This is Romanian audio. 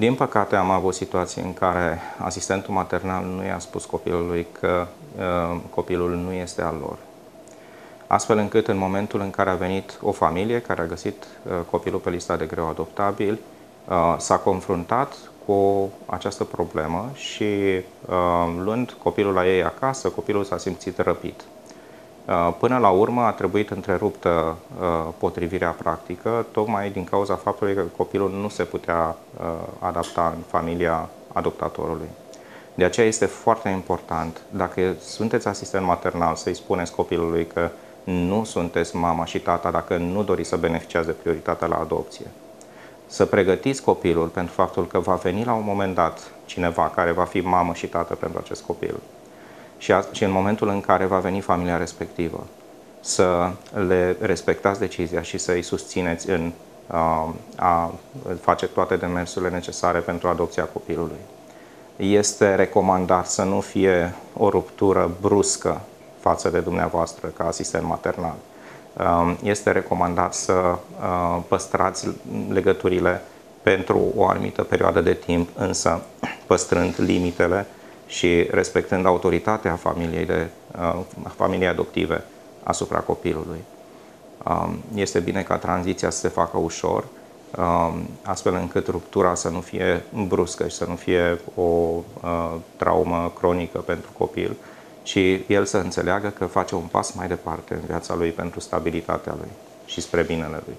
Din păcate am avut situații în care asistentul maternal nu i-a spus copilului că uh, copilul nu este al lor. Astfel încât în momentul în care a venit o familie care a găsit uh, copilul pe lista de greu adoptabil, uh, s-a confruntat cu această problemă și uh, luând copilul la ei acasă, copilul s-a simțit răpit. Uh, până la urmă a trebuit întreruptă uh, potrivirea practică, tocmai din cauza faptului că copilul nu se putea uh, adapta în familia adoptatorului. De aceea este foarte important, dacă sunteți asistent maternal, să-i spuneți copilului că nu sunteți mama și tata dacă nu doriți să beneficiați de prioritatea la adopție. Să pregătiți copilul pentru faptul că va veni la un moment dat cineva care va fi mamă și tată pentru acest copil și, a, și în momentul în care va veni familia respectivă, să le respectați decizia și să îi susțineți în a, a face toate demersurile necesare pentru adopția copilului. Este recomandat să nu fie o ruptură bruscă față de dumneavoastră ca asistent maternal. Este recomandat să păstrați legăturile pentru o anumită perioadă de timp, însă păstrând limitele și respectând autoritatea familiei, de, uh, familiei adoptive asupra copilului. Um, este bine ca tranziția să se facă ușor, um, astfel încât ruptura să nu fie bruscă și să nu fie o uh, traumă cronică pentru copil, ci el să înțeleagă că face un pas mai departe în viața lui pentru stabilitatea lui și spre binele lui.